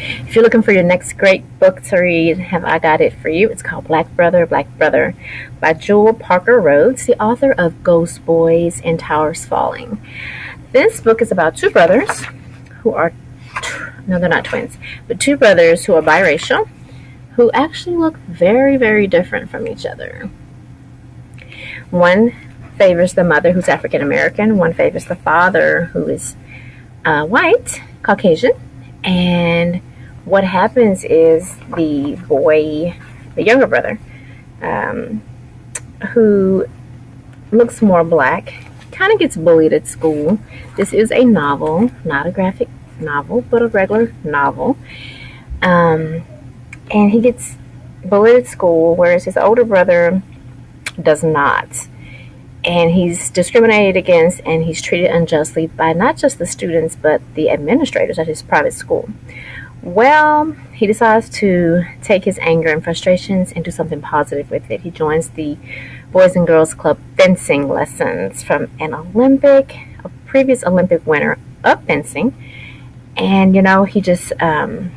If you're looking for your next great book to read, have I got it for you? It's called Black Brother, Black Brother by Jewell Parker Rhodes, the author of Ghost Boys and Towers Falling. This book is about two brothers who are, no, they're not twins, but two brothers who are biracial who actually look very, very different from each other. One favors the mother, who's African American, one favors the father, who is uh, white, Caucasian. And what happens is the boy, the younger brother, um, who looks more black, kind of gets bullied at school. This is a novel, not a graphic novel, but a regular novel. Um, and he gets bullied at school, whereas his older brother does not. And he's discriminated against and he's treated unjustly by not just the students but the administrators at his private school. Well, he decides to take his anger and frustrations and do something positive with it. He joins the Boys and Girls Club fencing lessons from an Olympic, a previous Olympic winner of fencing. And, you know, he just um,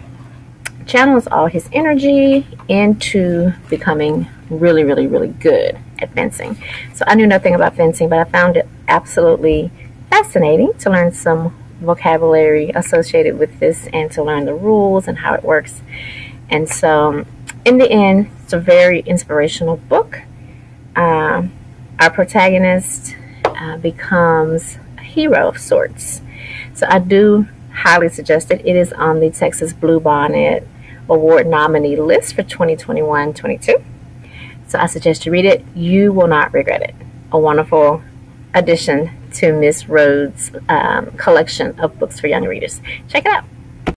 channels all his energy into becoming really, really, really good at fencing. So I knew nothing about fencing, but I found it absolutely fascinating to learn some vocabulary associated with this and to learn the rules and how it works. And so, in the end, it's a very inspirational book. Uh, our protagonist uh, becomes a hero of sorts. So, I do highly suggest it. It is on the Texas Bluebonnet Award nominee list for 2021 22. So I suggest you read it. You will not regret it. A wonderful addition to Miss Rhodes' um, collection of books for young readers. Check it out.